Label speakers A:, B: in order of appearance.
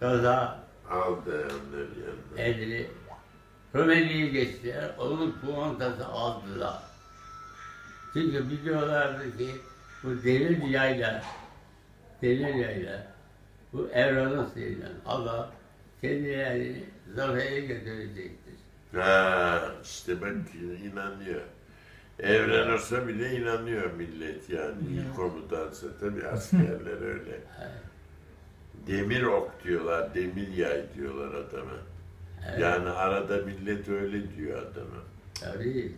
A: kaza
B: Aldı onları yanına.
A: edildi. Rumeli'yi geçtiler. Onun puantası aldılar. Çünkü biliyorlardı ki bu demir yayla, demir yayla, bu evranın seyrine Allah kendilerini zafere götürecektir.
B: Ha, işte bak inanıyor. Evren olsa bile inanıyor millet yani. İlk komutansa tabii askerler öyle. Demir ok diyorlar, demir yay diyorlar adama.
A: Evet.
B: Yani arada millet öyle diyor adama.
A: Tabii.